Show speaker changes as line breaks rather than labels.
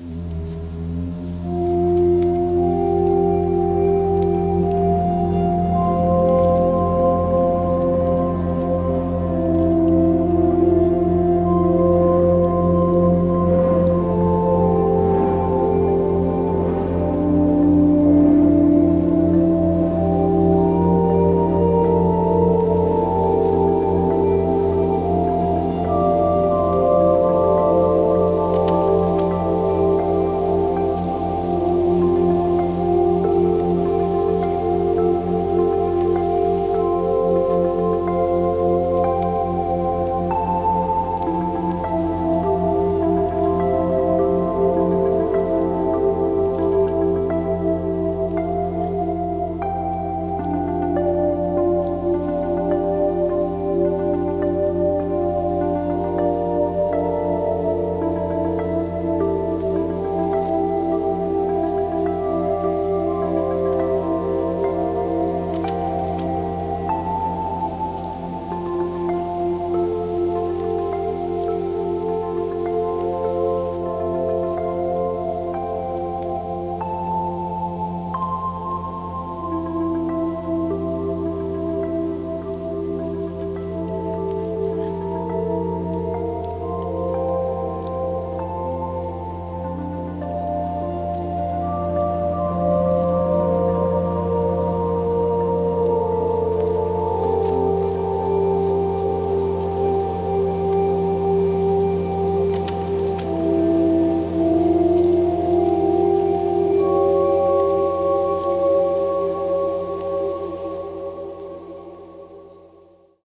Mm.